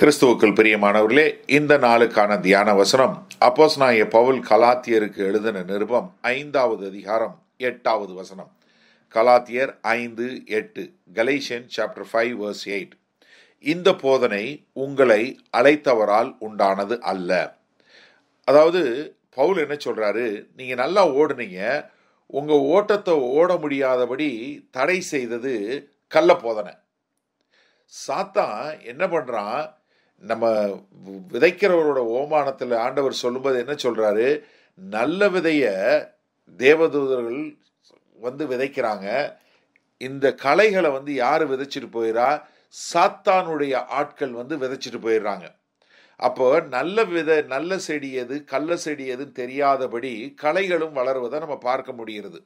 கிறிஸ்துவுக்குள் பிரியமானவர்களே இந்த நாளுக்கான தியான வசனம் அப்போஸ் நாய பவுல் கலாத்தியருக்கு எழுதின நிருபம் ஐந்தாவது அதிகாரம் எட்டாவது வசனம். கலாத்தியர் ஐந்து எட்டு Galatians chapter five verse eight இந்த போதனை உங்களை அழைத்தவரால் உண்டானது அல்ல. அதாவது பவுல் என்ன சொல்றாரு? நீங்க நல்லா ஓடுனீங்க. உங்க ஓட்டத்தை ஓட முடியாதபடி தடை செய்தது கள்ள போதனை. சாத்தான் என்ன பண்றான்? நம்ம விதைக்கிறவரோட ஓமானத்தில் ஆண்டவர் சொல்லும்போது என்ன சொல்கிறாரு நல்ல விதைய தேவதூதர்கள் வந்து விதைக்கிறாங்க. இந்த களைகளை வந்து யார் விதைச்சிட்டு போயிடா சாத்தானுடைய ஆட்கள் வந்து விதைச்சிட்டு போயிடுறாங்க. அப்போ நல்ல வித நல்ல செடி எது கள்ள செடி எதுன்னு தெரியாதபடி களைகளும் வளருவதை நம்ம பார்க்க முடிகிறது.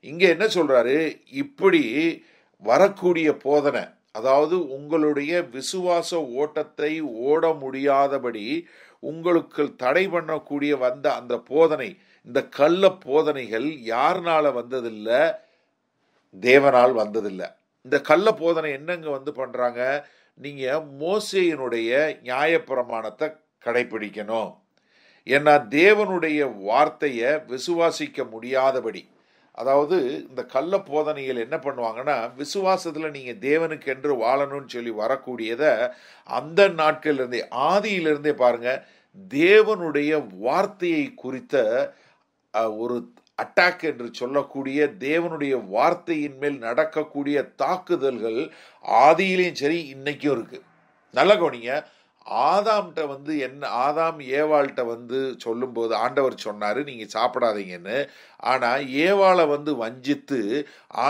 இங்கே என்ன சொல்கிறாரு இப்படி வரக்கூடிய போதனை அதாவது உங்களுடைய விசுவாச ஓட்டத்தை ஓட முடியாதபடி உங்களுக்கு தடை பண்ணக்கூடிய வந்த அந்த போதனை இந்த கள்ள போதனைகள் யாருனால வந்ததில்லை? தேவனால் வந்ததில்லை. இந்த கள்ள போதனை என்னங்க வந்து பண்றாங்க? நீங்க மோசையினுடைய நியாயப்பிரமாணத்தை கடைபிடிக்கணும் ஏன்னா தேவனுடைய வார்த்தையை விசுவாசிக்க முடியாதபடி. அதாவது இந்த கள்ள போதனைகள் என்ன பண்ணுவாங்கன்னா விசுவாசத்தில் நீங்கள் தேவனுக்கு என்று வாழணும்னு சொல்லி வரக்கூடியதை அந்த நாட்களிலிருந்தே ஆதியிலிருந்தே பாருங்க தேவனுடைய வார்த்தையை குறித்த ஒரு அட்டாக் என்று சொல்லக்கூடிய தேவனுடைய வார்த்தையின் மேல் நடக்கக்கூடிய தாக்குதல்கள் ஆதியிலையும் சரி இன்னைக்கும் இருக்கு. நல்ல கவனிங்க. ஆதாம்கிட்ட வந்து என்ன ஆதாம் ஏவாள்கிட்ட வந்து சொல்லும்போது ஆண்டவர் சொன்னார் நீங்கள் சாப்பிடாதீங்கன்னு. ஆனால் ஏவாளை வந்து வஞ்சித்து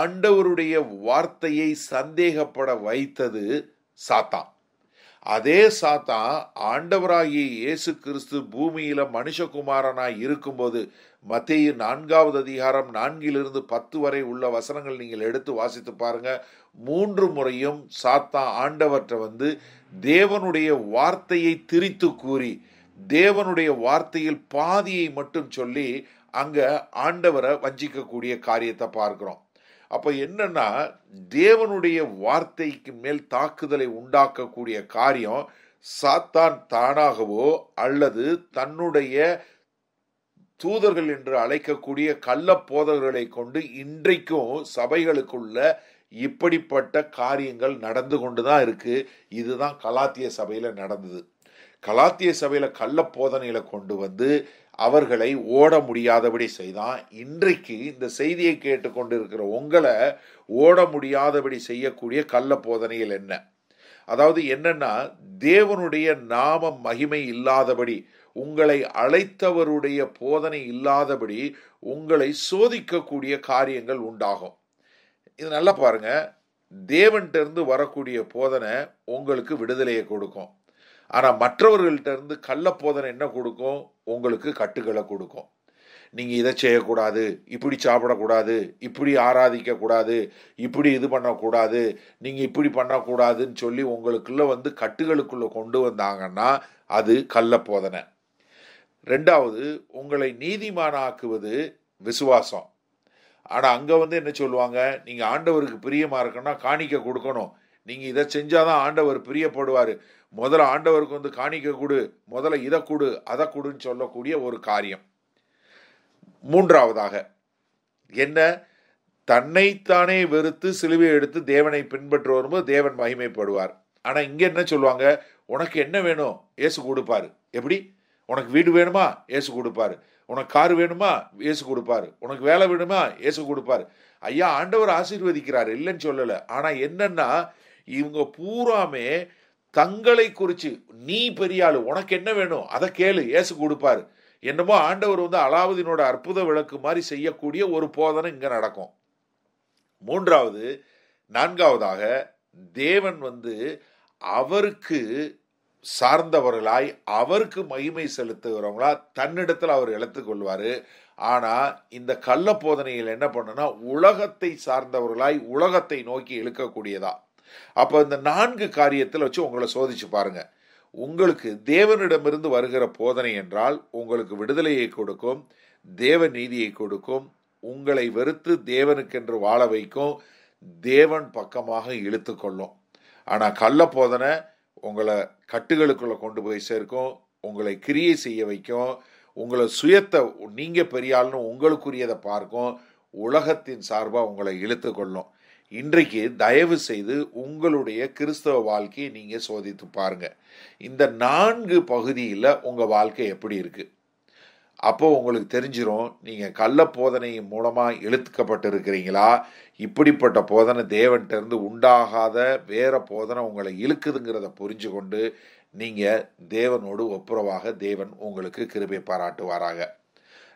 ஆண்டவருடைய வார்த்தையை சந்தேகப்பட வைத்தது சாத்தான். அதே சாத்தான் ஆண்டவராகிய இயேசு கிறிஸ்து பூமியில மனுஷகுமாரனாய் இருக்கும்போது மத்திய நான்காவது அதிகாரம் நான்கிலிருந்து பத்து வரை உள்ள வசனங்கள் நீங்கள் எடுத்து வாசித்து பாருங்க. மூன்று முறையும் சாத்தா ஆண்டவற்றை வந்து தேவனுடைய வார்த்தையை திரித்து கூறி தேவனுடைய வார்த்தையில் பாதியை மட்டும் சொல்லி அங்க ஆண்டவரை வஞ்சிக்கக்கூடிய காரியத்தை பார்க்கிறோம். அப்போ என்னன்னா தேவனுடைய வார்த்தைக்கு மேல் தாக்குதலை உண்டாக்கக்கூடிய காரியம் சாத்தான் தானாகவோ அல்லது தன்னுடைய தூதர்கள் என்று அழைக்கக்கூடிய கள்ள போதகர்களை கொண்டு இன்றைக்கும் சபைகளுக்குள்ள இப்படிப்பட்ட காரியங்கள் நடந்து கொண்டு தான் இருக்கு. இதுதான் கலாத்திய சபையில் நடந்தது. கலாத்திய சபையில் கள்ள போதனைகளை கொண்டு வந்து அவர்களை ஓட முடியாதபடி செய்தான். இன்றைக்கு இந்த செய்தியை கேட்டுக்கொண்டு இருக்கிற உங்களை ஓட முடியாதபடி செய்யக்கூடிய கள்ள போதனைகள் என்ன? அதாவது என்னன்னா தேவனுடைய நாம மகிமை இல்லாதபடி உங்களை அழைத்தவருடைய போதனை இல்லாதபடி உங்களை சோதிக்கக்கூடிய காரியங்கள் உண்டாகும். இது நல்லா பாருங்க. தேவன்கிட்ட இருந்து வரக்கூடிய போதனை உங்களுக்கு விடுதலையை கொடுக்கும். ஆனால் மற்றவர்கள்ட்ட இருந்து கள்ள போதனை என்ன கொடுக்கும்? உங்களுக்கு கட்டுகளை கொடுக்கும். நீங்கள் இதை செய்யக்கூடாது இப்படி சாப்பிடக்கூடாது இப்படி ஆராதிக்க கூடாது இப்படி இது பண்ணக்கூடாது நீங்கள் இப்படி பண்ணக்கூடாதுன்னு சொல்லி உங்களுக்குள்ளே வந்து கட்டுகளுக்குள்ளே கொண்டு வந்தாங்கன்னா அது கள்ள போதனை. ரெண்டாவது உங்களை நீதிமானாக்குவது விசுவாசம். ஆனால் அங்கே வந்து என்ன சொல்லுவாங்க? நீங்கள் ஆண்டவருக்கு பிரியமாக இருக்கணும்னா காணிக்க கொடுக்கணும். நீங்கள் இதை செஞ்சாதான் ஆண்டவர் பிரியப்படுவார். முதல்ல ஆண்டவருக்கு வந்து காணிக்க கொடு முதல்ல இதை கொடு அதை கொடுன்னு சொல்லக்கூடிய ஒரு காரியம். மூன்றாவதாக என்ன? தன்னைத்தானே வெறுத்து சிலுவை எடுத்து தேவனை பின்பற்று வரும்போது தேவன் மகிமைப்படுவார். ஆனால் இங்கே என்ன சொல்லுவாங்க? உனக்கு என்ன வேணும்? இயேசு கொடுப்பாரு. எப்படி? உனக்கு வீடு வேணுமா? ஏசு கொடுப்பாரு. உனக்கு கார் வேணுமா? ஏசு கொடுப்பாரு. உனக்கு வேலை வேணுமா? ஏசு கொடுப்பாரு. ஐயா ஆண்டவர் ஆசீர்வதிக்கிறார். இல்லைன்னு சொல்லலை. ஆனால் என்னன்னா இவங்க பூராமே தங்களை குறித்து நீ பெரிய ஆளு உனக்கு என்ன வேணும்? அதை கேளு. ஏசு கொடுப்பாரு. என்னமோ ஆண்டவர் வந்து அலாவுதீனோட அற்புத விளக்கு மாதிரி செய்யக்கூடிய ஒரு போதனை இங்கே நடக்கும். மூன்றாவது நான்காவதாக தேவன் வந்து அவருக்கு சார்ந்தவர்களாய் அவருக்கு மகிமை செலுத்துகிறவங்களா தன்னிடத்தில் அவர் இழத்துக்கொள்வார் ஆனால் இந்த கள்ள போதனையில் என்ன பண்ணுனா உலகத்தை சார்ந்தவர்களாய் உலகத்தை நோக்கி இழுக்கக்கூடியதா. அப்போ இந்த நான்கு காரியத்தில் வச்சு உங்களை சோதிச்சு பாருங்க. உங்களுக்கு தேவனிடமிருந்து வருகிற போதனை என்றால் உங்களுக்கு விடுதலையை கொடுக்கும் தேவ நீதியை கொடுக்கும் உங்களை வெறுத்து தேவனுக்கென்று வாழ வைக்கும் தேவன் பக்கமாக இழுத்து கொள்ளும். ஆனால் கள்ள போதனை உங்களை கட்டுகளுக்குள்ள கொண்டு போய் சேர்க்கும் உங்களை கிரியை செய்ய வைக்கும் உங்களை சுயத்தை நீங்க பெரிய ஆள்னு உங்களுக்குரியதை பார்க்கும் உலகத்தின் சார்பாக உங்களை இழுத்து கொள்ளும். இன்றைக்கு தயவு செய்து உங்களுடைய கிறிஸ்தவ வாழ்க்கையை நீங்க சோதித்து பாருங்க. இந்த நான்கு பகுதியில் உங்க வாழ்க்கை எப்படி இருக்கு? அப்போ உங்களுக்கு தெரிஞ்சிடும் நீங்கள் கள்ள போதனை மூலமாக இழுத்துக்கப்பட்டு இருக்கிறீங்களா இப்படிப்பட்ட போதனை தேவன்கிட்டருந்து உண்டாகாத வேற போதனை உங்களை இழுக்குதுங்கிறத புரிஞ்சு கொண்டு நீங்கள் தேவனோடு ஒப்புரவாக தேவன் உங்களுக்கு கிருபை பாராட்டுவாராக.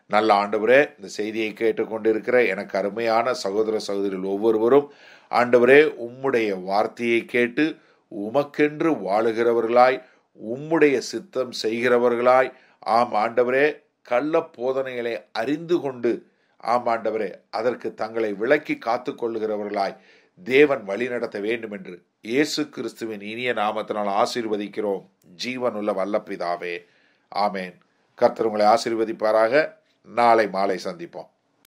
நல்ல ஆண்டவரே இந்த செய்தியை கேட்டுக்கொண்டிருக்கிற எனக்கு அருமையான சகோதர சகோதரிகள் ஒவ்வொருவரும் ஆண்டவரே உம்முடைய வார்த்தையை கேட்டு உமக்கென்று வாழுகிறவர்களாய் உம்முடைய சித்தம் செய்கிறவர்களாய் ஆம் ஆண்டவரே கள்ள போதனைகளை அறிந்து கொண்டு ஆம் ஆண்டவரே அதற்கு தங்களை விலக்கி காத்து கொள்ளுகிறவர்களாய் தேவன் வழி நடத்த வேண்டும் என்று இயேசு கிறிஸ்துவின் இனிய நாமத்தினால் ஆசீர்வதிக்கிறோம். ஜீவனுள்ள வல்லப்பிதாவே. ஆமேன். கர்த்தர் உங்களை ஆசீர்வதிப்பாராக. நாளை மாலை சந்திப்போம்.